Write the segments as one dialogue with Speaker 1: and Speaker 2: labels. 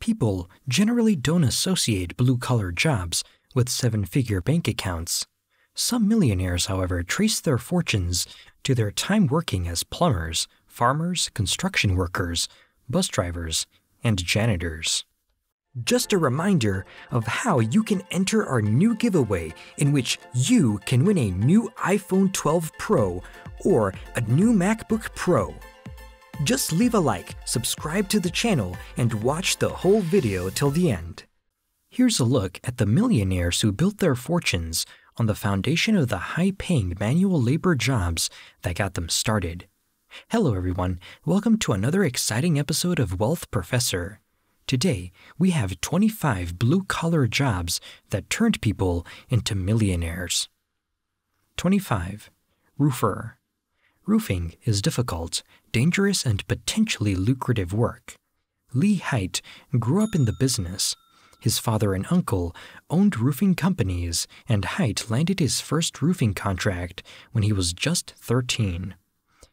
Speaker 1: People generally don't associate blue collar jobs with seven figure bank accounts. Some millionaires, however, trace their fortunes to their time working as plumbers, farmers, construction workers, bus drivers, and janitors. Just a reminder of how you can enter our new giveaway in which you can win a new iPhone 12 Pro or a new MacBook Pro. Just leave a like, subscribe to the channel, and watch the whole video till the end. Here's a look at the millionaires who built their fortunes on the foundation of the high-paying manual labor jobs that got them started. Hello everyone, welcome to another exciting episode of Wealth Professor. Today, we have 25 blue collar jobs that turned people into millionaires. 25. Roofer. Roofing is difficult, dangerous, and potentially lucrative work. Lee Haight grew up in the business. His father and uncle owned roofing companies, and Height landed his first roofing contract when he was just 13.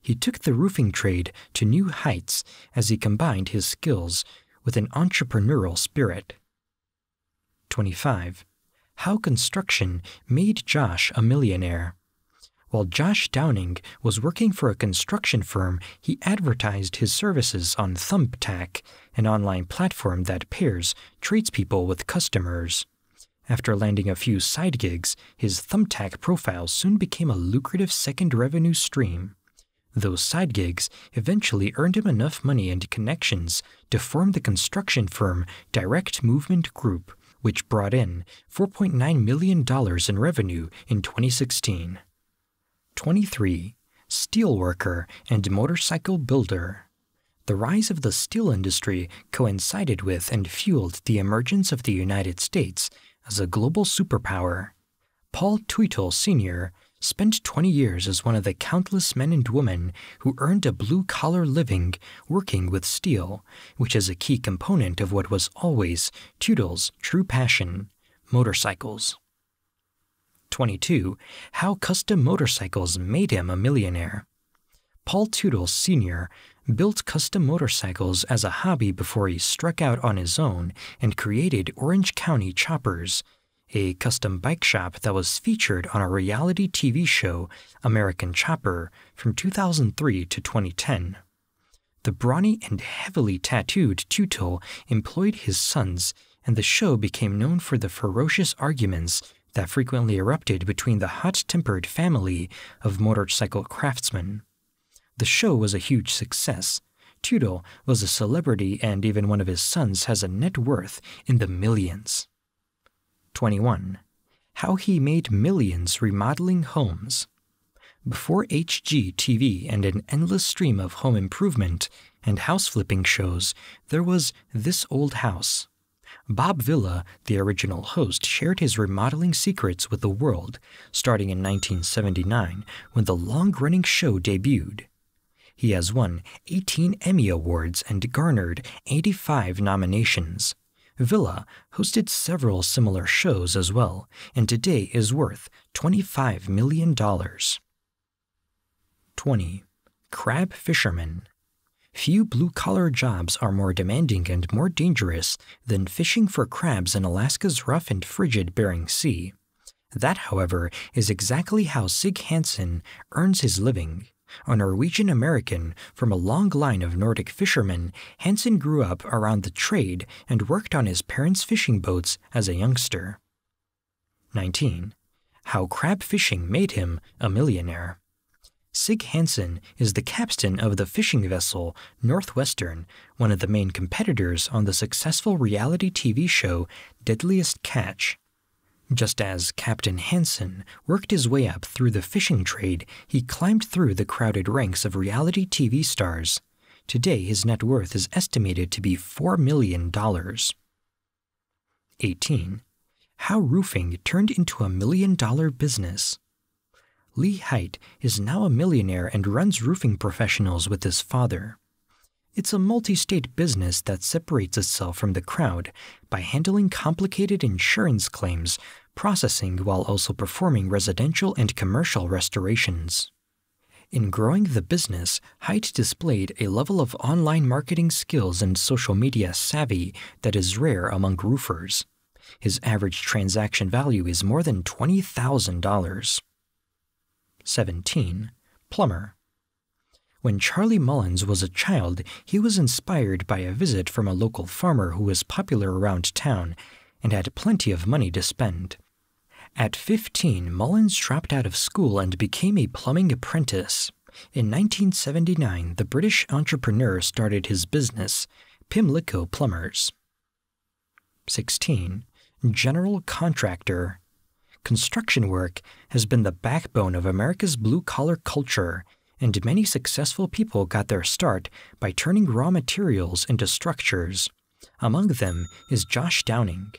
Speaker 1: He took the roofing trade to new heights as he combined his skills with an entrepreneurial spirit. 25. How construction made Josh a millionaire. While Josh Downing was working for a construction firm, he advertised his services on Thumbtack, an online platform that pairs tradespeople with customers. After landing a few side gigs, his Thumbtack profile soon became a lucrative second revenue stream. Those side gigs eventually earned him enough money and connections to form the construction firm Direct Movement Group, which brought in $4.9 million in revenue in 2016. 23. Steelworker and motorcycle builder. The rise of the steel industry coincided with and fueled the emergence of the United States as a global superpower. Paul Teutul Sr spent 20 years as one of the countless men and women who earned a blue collar living working with steel, which is a key component of what was always Teutul's true passion motorcycles. 22. How custom motorcycles made him a millionaire. Paul Teutul Sr. built custom motorcycles as a hobby before he struck out on his own and created Orange County Choppers, a custom bike shop that was featured on a reality TV show, American Chopper, from 2003 to 2010. The brawny and heavily tattooed Teutul employed his sons, and the show became known for the ferocious arguments that frequently erupted between the hot-tempered family of motorcycle craftsmen. The show was a huge success. Teutul was a celebrity and even one of his sons has a net worth in the millions. 21. How he made millions remodeling homes. Before HGTV and an endless stream of home improvement and house flipping shows, there was This Old House. Bob Vila, the original host, shared his remodeling secrets with the world, starting in 1979 when the long running show debuted. He has won 18 Emmy Awards and garnered 85 nominations. Vila hosted several similar shows as well, and today is worth $25 million. 20. Crab Fisherman Few blue-collar jobs are more demanding and more dangerous than fishing for crabs in Alaska's rough and frigid Bering Sea. That, however, is exactly how Sig Hansen earns his living. A Norwegian American from a long line of Nordic fishermen, Hansen grew up around the trade and worked on his parents' fishing boats as a youngster. 19. How crab fishing made him a millionaire. Sig Hansen is the captain of the fishing vessel Northwestern, one of the main competitors on the successful reality TV show Deadliest Catch. Just as Captain Hansen worked his way up through the fishing trade, he climbed through the crowded ranks of reality TV stars. Today, his net worth is estimated to be $4 million. 18. How roofing turned into a million dollar business. Lee Haight is now a millionaire and runs roofing professionals with his father. It's a multi state business that separates itself from the crowd by handling complicated insurance claims, processing while also performing residential and commercial restorations. In growing the business, Haight displayed a level of online marketing skills and social media savvy that is rare among roofers. His average transaction value is more than $20,000. 17. Plumber. When Charlie Mullins was a child, he was inspired by a visit from a local farmer who was popular around town and had plenty of money to spend. At 15, Mullins dropped out of school and became a plumbing apprentice. In 1979, the British entrepreneur started his business, Pimlico Plumbers. 16. General Contractor Construction work has been the backbone of America's blue collar culture, and many successful people got their start by turning raw materials into structures. Among them is Josh Downing.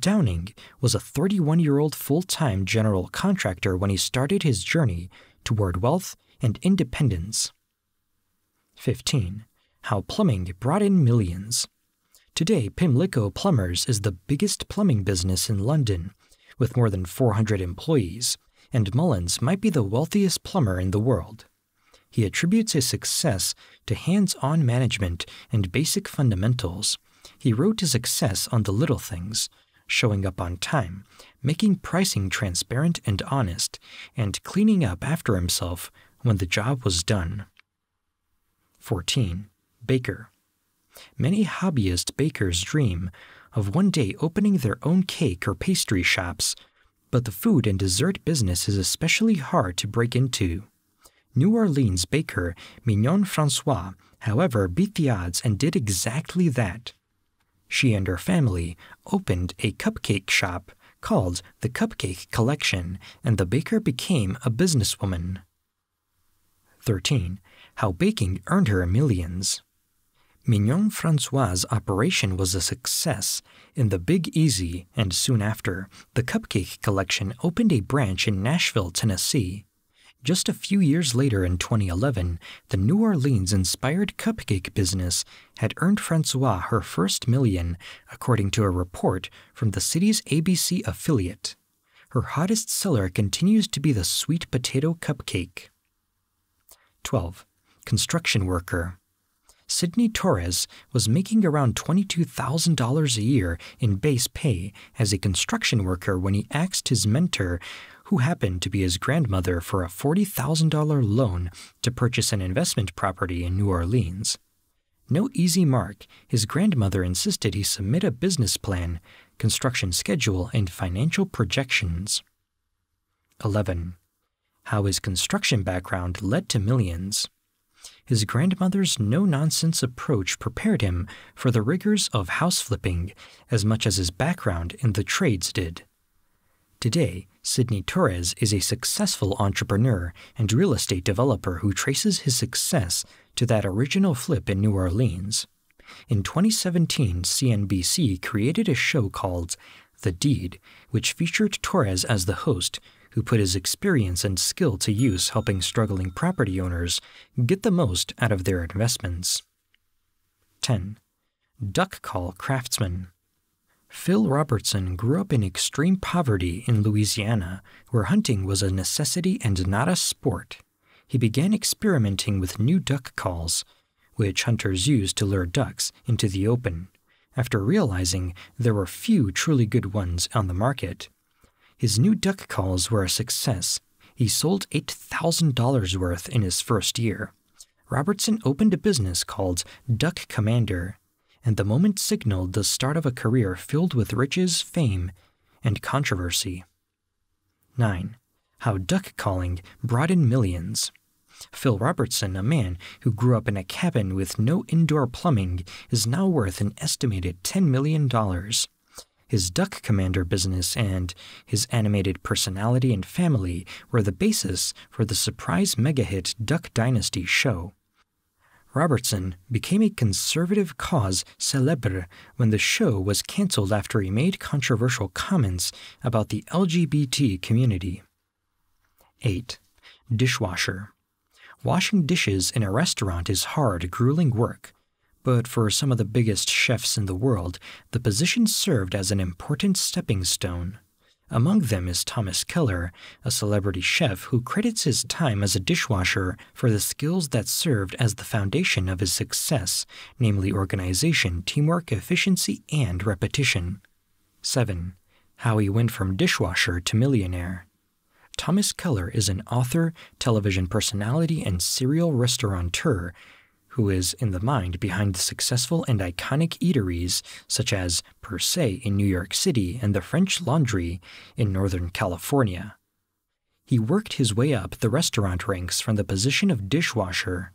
Speaker 1: Downing was a 31 year old full time general contractor when he started his journey toward wealth and independence. 15. How plumbing brought in millions. Today, Pimlico Plumbers is the biggest plumbing business in London, with more than 400 employees, and Mullins might be the wealthiest plumber in the world. He attributes his success to hands on management and basic fundamentals. He wrote his success on the little things, showing up on time, making pricing transparent and honest, and cleaning up after himself when the job was done. 14. Baker. Many hobbyist bakers dream of one day opening their own cake or pastry shops, but the food and dessert business is especially hard to break into. New Orleans baker Mignon Francois, however, beat the odds and did exactly that. She and her family opened a cupcake shop called the Cupcake Collection, and the baker became a businesswoman. 13. How baking earned her millions. Mignon Francois' operation was a success in the Big Easy, and soon after, the Cupcake Collection opened a branch in Nashville, Tennessee. Just a few years later in 2011, the New Orleans inspired cupcake business had earned Francois her first million, according to a report from the city's ABC affiliate. Her hottest seller continues to be the sweet potato cupcake. 12. Construction worker. Sidney Torres was making around $22,000 a year in base pay as a construction worker when he asked his mentor, who happened to be his grandmother, for a $40,000 loan to purchase an investment property in New Orleans. No easy mark, his grandmother insisted he submit a business plan, construction schedule, and financial projections. 11. How his construction background led to millions his grandmother's no nonsense approach prepared him for the rigors of house flipping as much as his background in the trades did. Today, Sidney Torres is a successful entrepreneur and real estate developer who traces his success to that original flip in New Orleans. In 2017, CNBC created a show called The Deed, which featured Torres as the host who put his experience and skill to use helping struggling property owners get the most out of their investments. 10. Duck Call Craftsman Phil Robertson grew up in extreme poverty in Louisiana, where hunting was a necessity and not a sport. He began experimenting with new duck calls, which hunters used to lure ducks into the open, after realizing there were few truly good ones on the market. His new duck calls were a success. He sold $8,000 worth in his first year. Robertson opened a business called Duck Commander, and the moment signaled the start of a career filled with riches, fame, and controversy. 9. How duck calling brought in millions. Phil Robertson, a man who grew up in a cabin with no indoor plumbing, is now worth an estimated $10 million his Duck Commander business and his animated personality and family were the basis for the surprise mega hit Duck Dynasty show. Robertson became a conservative cause célèbre when the show was canceled after he made controversial comments about the LGBT community. 8. Dishwasher. Washing dishes in a restaurant is hard, grueling work but for some of the biggest chefs in the world, the position served as an important stepping stone. Among them is Thomas Keller, a celebrity chef who credits his time as a dishwasher for the skills that served as the foundation of his success, namely organization, teamwork, efficiency, and repetition. 7. How he went from dishwasher to millionaire. Thomas Keller is an author, television personality, and serial restaurateur who is in the mind behind the successful and iconic eateries such as Per Se in New York City and the French Laundry in Northern California. He worked his way up the restaurant ranks from the position of dishwasher.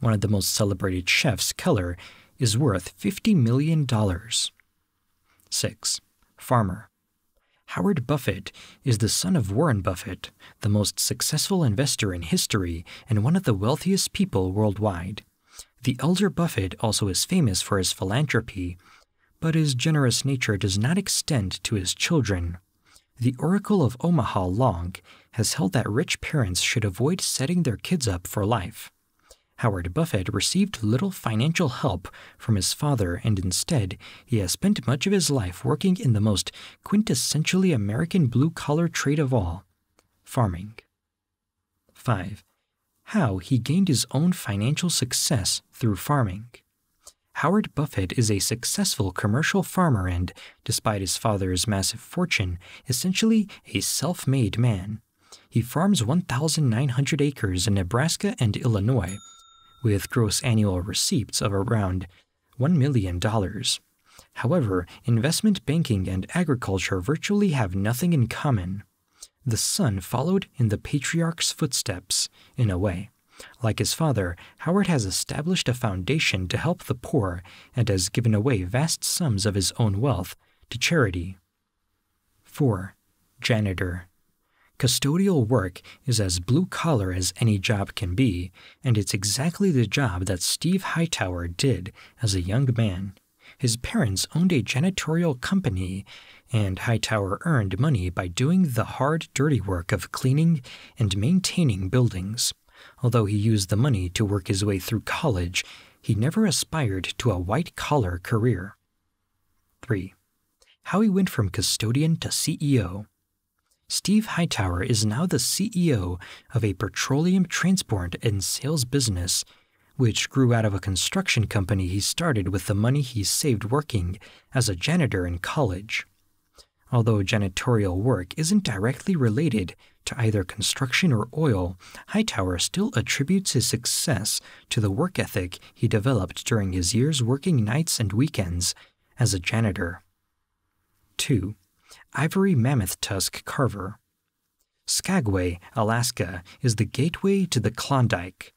Speaker 1: One of the most celebrated chefs, Keller, is worth $50 million. 6. Farmer. Howard Buffett is the son of Warren Buffett, the most successful investor in history and one of the wealthiest people worldwide. The elder Buffett also is famous for his philanthropy, but his generous nature does not extend to his children. The Oracle of Omaha long has held that rich parents should avoid setting their kids up for life. Howard Buffett received little financial help from his father, and instead, he has spent much of his life working in the most quintessentially American blue collar trade of all farming. 5. How he gained his own financial success through farming. Howard Buffett is a successful commercial farmer and, despite his father's massive fortune, essentially a self made man. He farms 1,900 acres in Nebraska and Illinois with gross annual receipts of around $1 million. However, investment banking and agriculture virtually have nothing in common. The son followed in the patriarch's footsteps, in a way. Like his father, Howard has established a foundation to help the poor and has given away vast sums of his own wealth to charity. 4. Janitor Custodial work is as blue collar as any job can be, and it's exactly the job that Steve Hightower did as a young man. His parents owned a janitorial company, and Hightower earned money by doing the hard, dirty work of cleaning and maintaining buildings. Although he used the money to work his way through college, he never aspired to a white collar career. 3. How he went from custodian to CEO. Steve Hightower is now the CEO of a petroleum transport and sales business, which grew out of a construction company he started with the money he saved working as a janitor in college. Although janitorial work isn't directly related to either construction or oil, Hightower still attributes his success to the work ethic he developed during his years working nights and weekends as a janitor. 2 ivory mammoth tusk carver. Skagway, Alaska, is the gateway to the Klondike,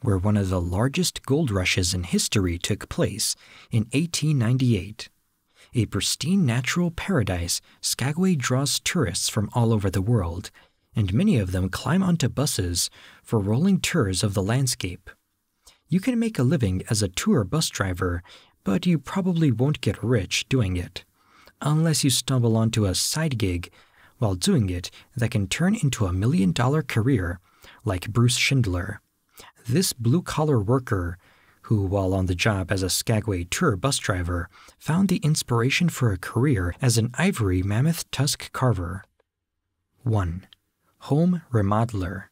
Speaker 1: where one of the largest gold rushes in history took place in 1898. A pristine natural paradise, Skagway draws tourists from all over the world, and many of them climb onto buses for rolling tours of the landscape. You can make a living as a tour bus driver, but you probably won't get rich doing it unless you stumble onto a side gig while doing it that can turn into a million dollar career, like Bruce Schindler. This blue collar worker, who, while on the job as a Skagway tour bus driver, found the inspiration for a career as an ivory mammoth tusk carver. 1. Home Remodeler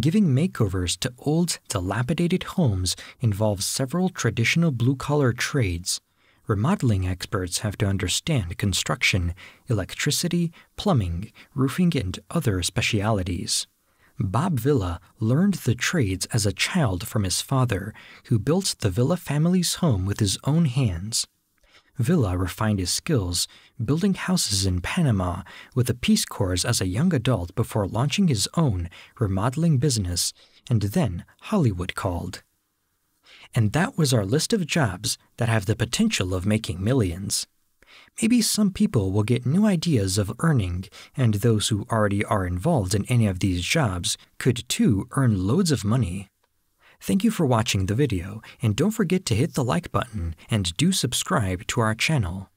Speaker 1: Giving makeovers to old, dilapidated homes involves several traditional blue collar trades Remodeling experts have to understand construction, electricity, plumbing, roofing, and other specialities. Bob Vila learned the trades as a child from his father, who built the Vila family's home with his own hands. Vila refined his skills, building houses in Panama with the Peace Corps as a young adult before launching his own remodeling business, and then Hollywood called. And that was our list of jobs that have the potential of making millions. Maybe some people will get new ideas of earning, and those who already are involved in any of these jobs could too earn loads of money. Thank you for watching the video, and don't forget to hit the like button and do subscribe to our channel.